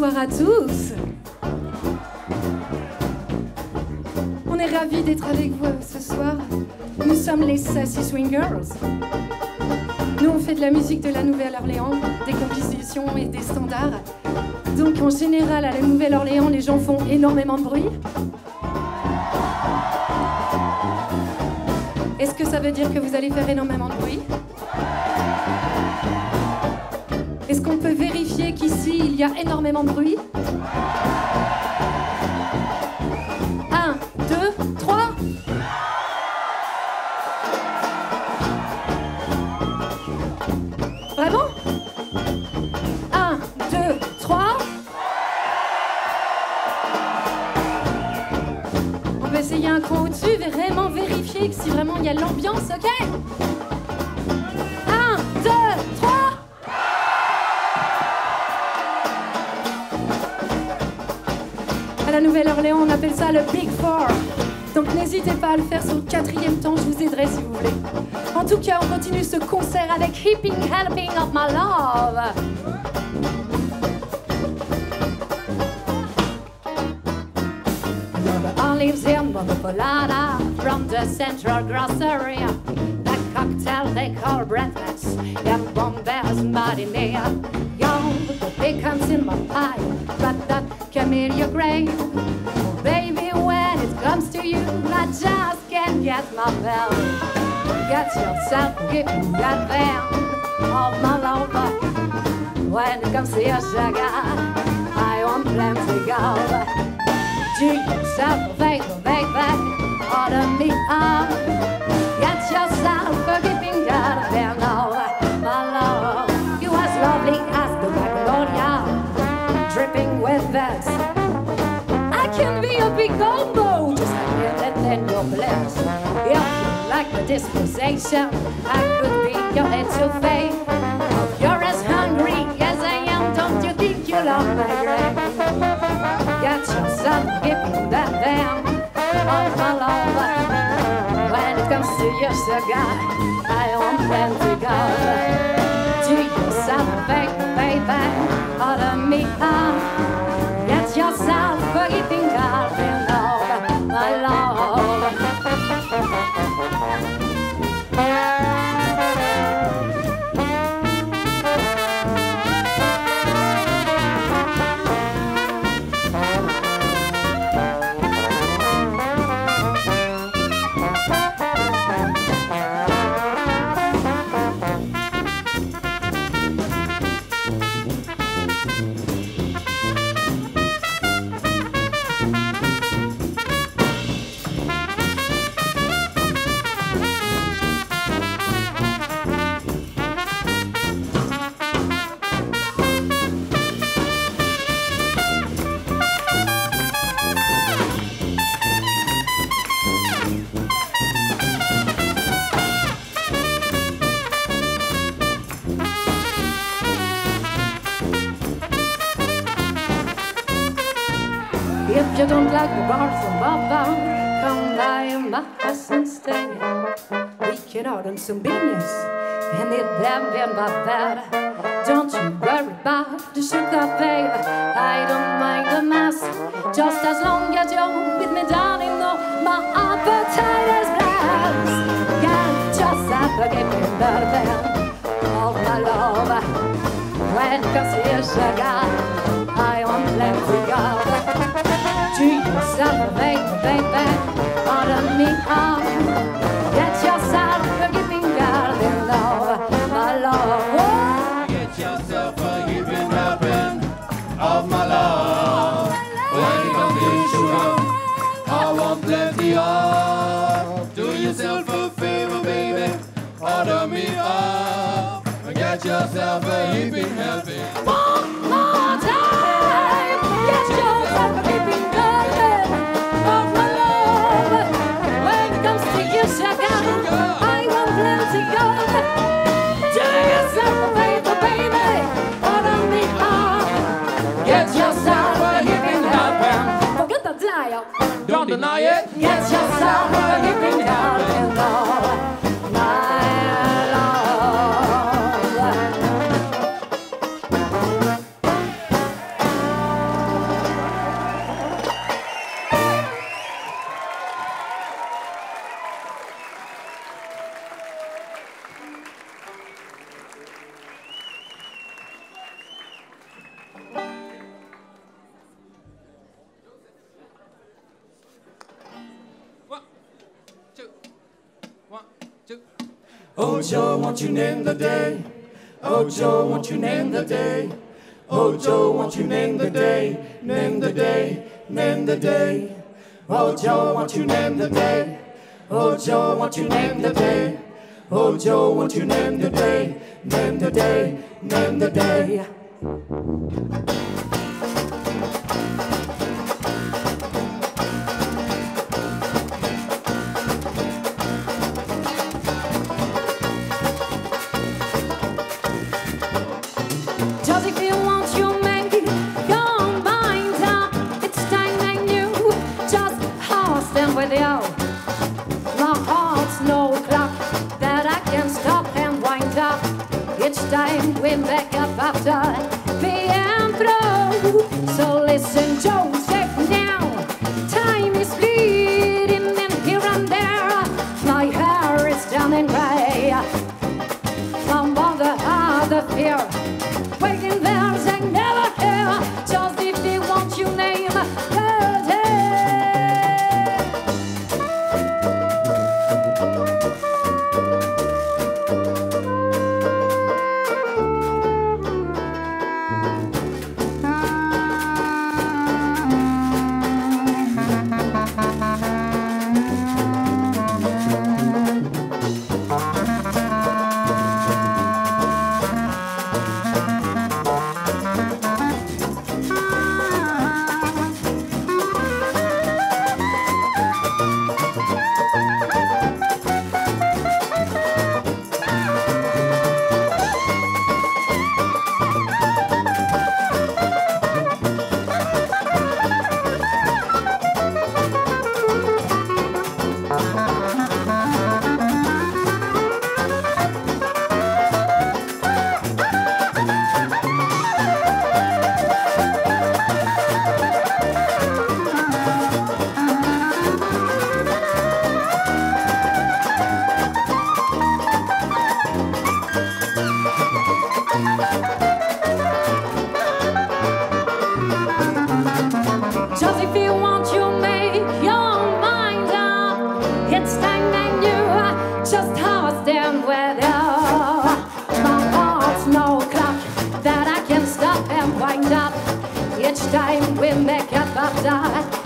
Bonsoir à tous. On est ravis d'être avec vous ce soir. Nous sommes les Sassy Swingers. Nous, on fait de la musique de la Nouvelle-Orléans, des compositions et des standards. Donc, en général, à la Nouvelle-Orléans, les gens font énormément de bruit. Est-ce que ça veut dire que vous allez faire énormément de bruit? Est-ce qu'on peut vérifier qu'ici, il y a énormément de bruit? Un, deux, trois. Vraiment? Un, deux, trois. On va essayer un cran au-dessus, vraiment vérifier que si vraiment il y a l'ambiance, ok? On appelle ça le Big Four. Donc n'hésitez pas à le faire sur le quatrième temps, je vous aiderai si vous voulez. En tout cas, on continue ce concert avec Hipping Helping of My Love. Olives in Monocolada from the central grocery. That cocktail they call breathless and Bombear's marinade. Yo, the pecans in my pie, but that camellia grain. Comes to you, I just can't get my belly. Get yourself giving that band of my lover. When it comes to your sugar, I want plenty go. Do yourself a favor, baby, order me up. Get yourself a giving that band of my love. You as lovely as the magnolia, dripping with vets. I can be a big gumbo, just a minute, then you're blessed. If you like the disposition. I could be your to fade. You're as hungry as I am, don't you think you love my? Get yourself giving that damn of my love. When it comes to your cigar, I want plenty of. Do yourself a favor, order me up. Can some beans and eat them in my bed. Don't you worry about the sugar, babe. I don't mind the mess. Just as long as you're with me, darling, no, my appetite is blessed. Yeah, just me the then of my love. When it to your sugar, I want plenty of. To yourself, baby, baby, order me up. Oh Joe, won't you name the day? Oh Joe, won't you name the day? Oh Joe, won't you name the day? Name the day, name the day. Oh Joe, won't you name the day? Oh Joe, won't you name the day? Oh Joe, won't you name the day? Name the day, name the day. I've.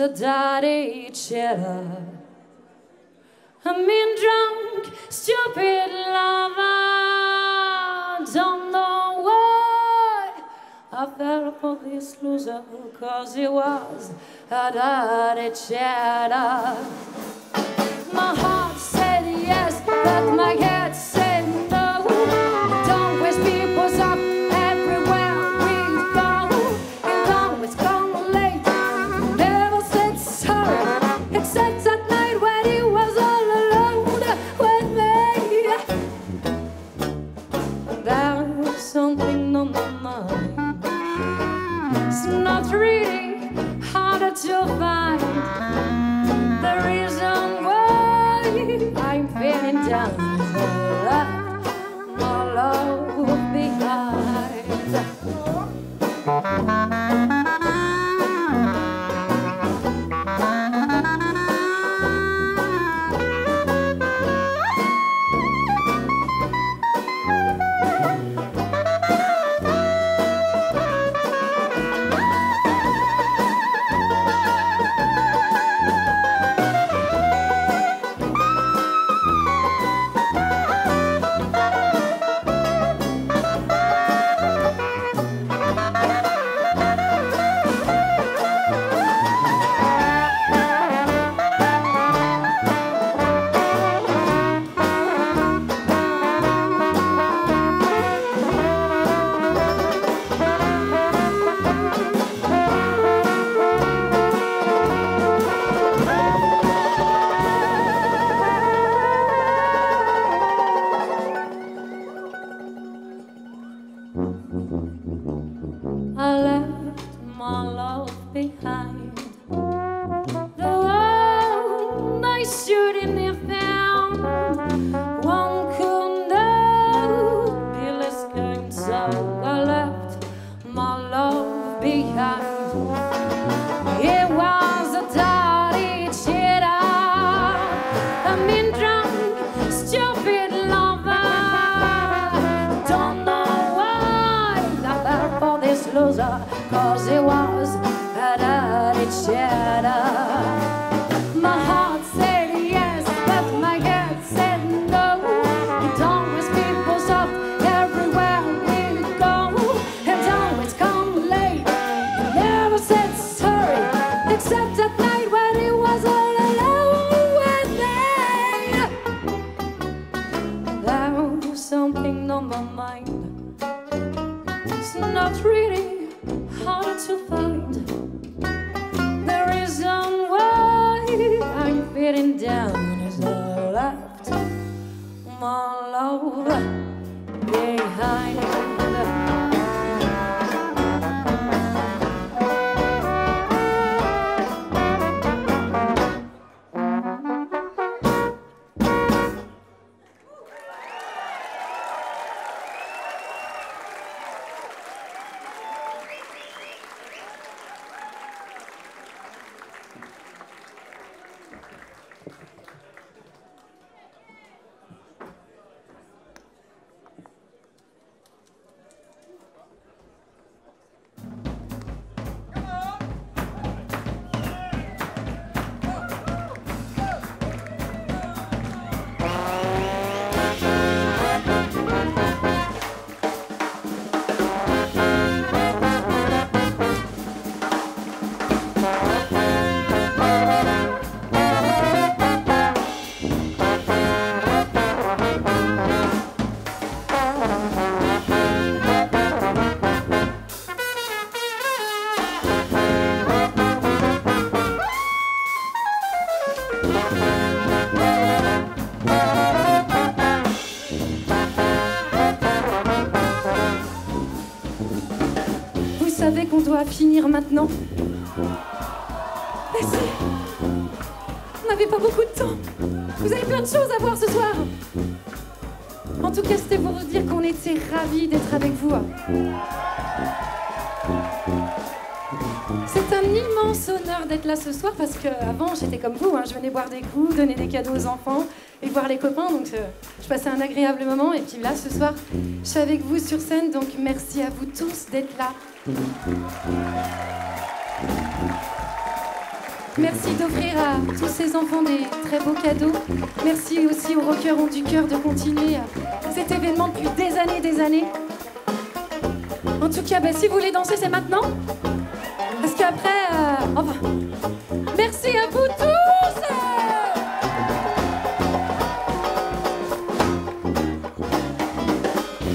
A dirty cheddar. A mean drunk, stupid lover. Don't know why I fell for this loser, cause he was a dirty cheddar. My heart said yes, but my head said 감사합니다. là ce soir parce qu'avant, j'étais comme vous. Hein. Je venais boire des coups, donner des cadeaux aux enfants et voir les copains. Donc, euh, je passais un agréable moment. Et puis là, ce soir, je suis avec vous sur scène. Donc, merci à vous tous d'être là. Merci d'offrir à tous ces enfants des très beaux cadeaux. Merci aussi aux rockers du cœur de continuer euh, cet événement depuis des années des années. En tout cas, bah, si vous voulez danser, c'est maintenant. Parce qu'après, merci à vous tous.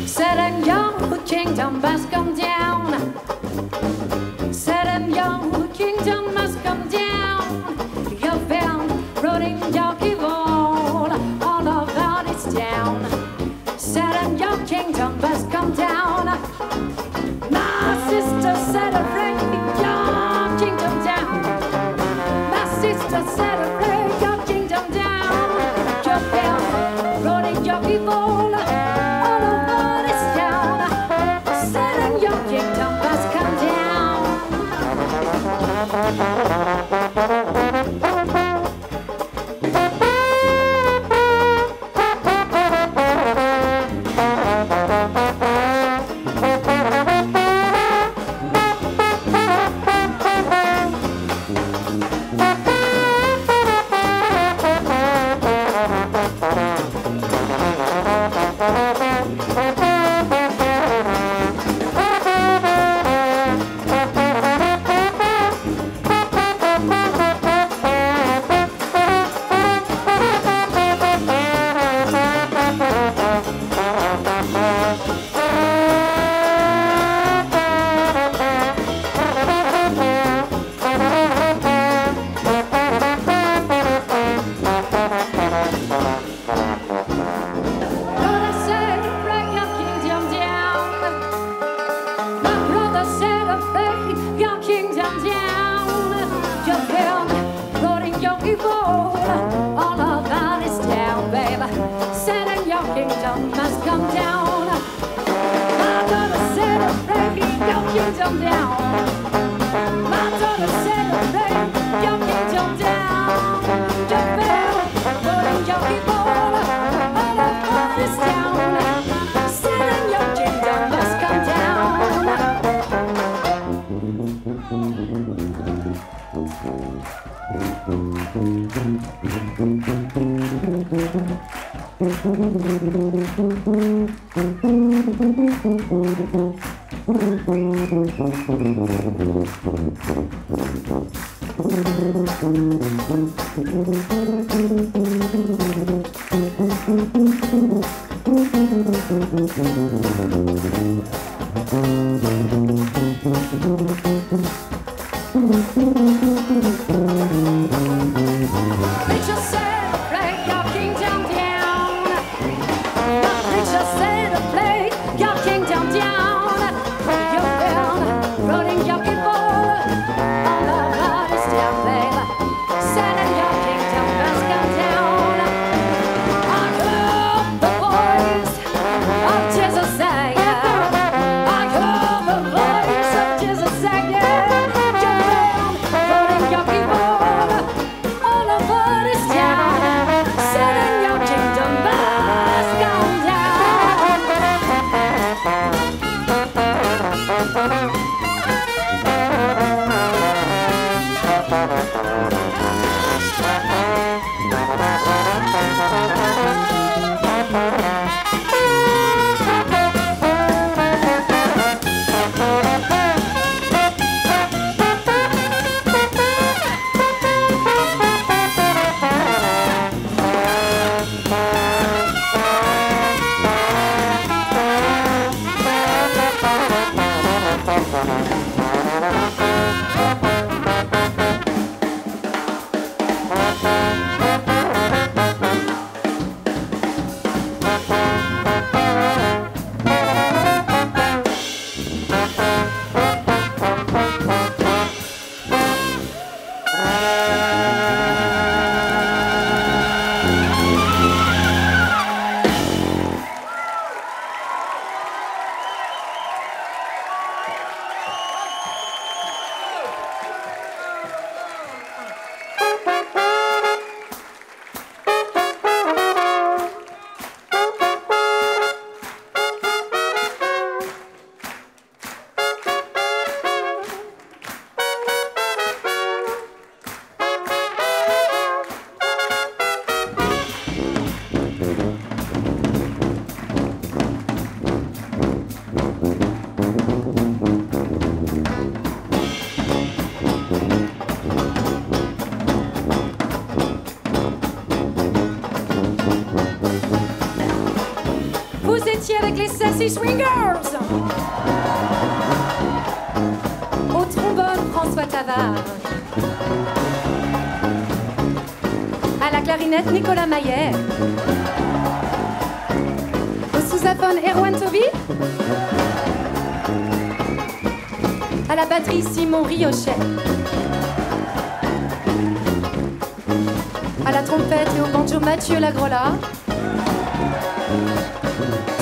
Serengam, Kingdom, Bascom, Come. Swingers. Au trombone, François Tavard. À la clarinette, Nicolas Maillet. Au sousaphone, Erwan Toby. À la batterie, Simon Riochet. À la trompette et au banjo, Mathieu Lagrola.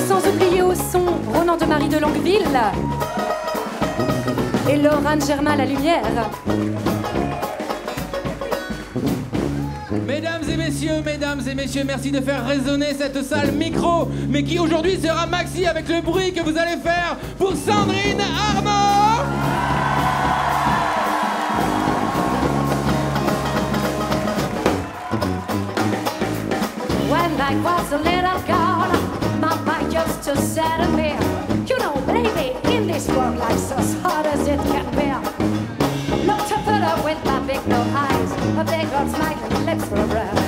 Sans oublier au son, Ronan de Marie de Longueville. Et Laurent Germain la lumière. Mesdames et messieurs, mesdames et messieurs, merci de faire résonner cette salle micro, mais qui aujourd'hui sera maxi avec le bruit que vous allez faire pour Sandrine Armand When I was a little girl, Mama used to say to me, this world life's as hard as it can be. Looked up at her with my big no eyes, a big old smile and lips for a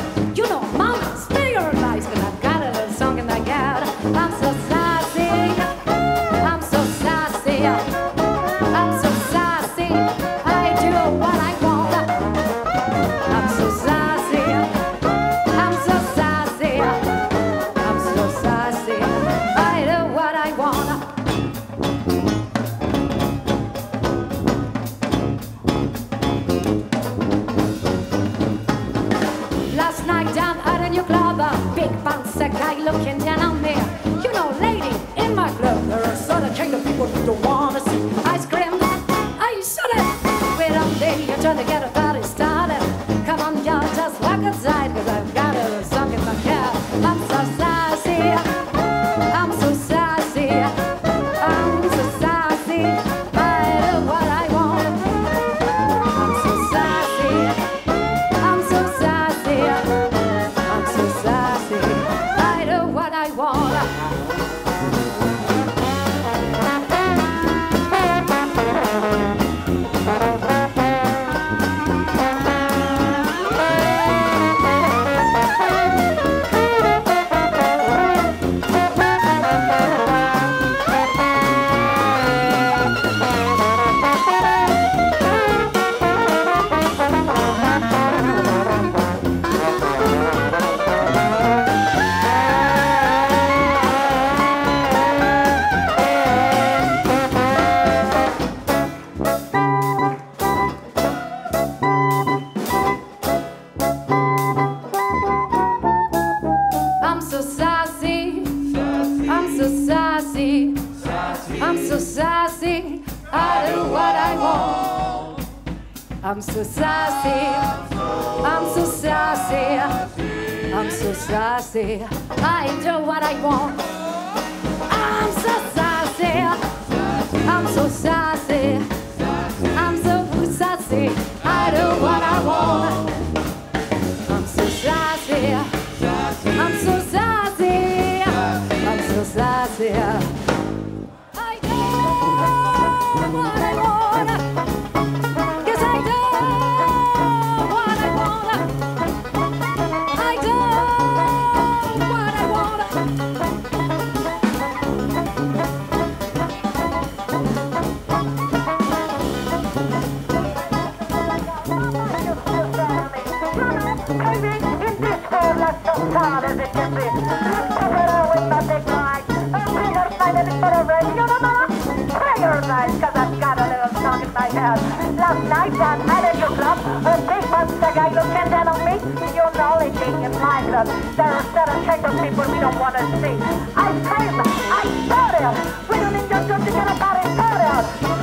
sea look at that on me, your knowledge in mind uh, that there are certain type of people we don't want to see. I tell him. I tell him. we don't need to talk about it, tell them.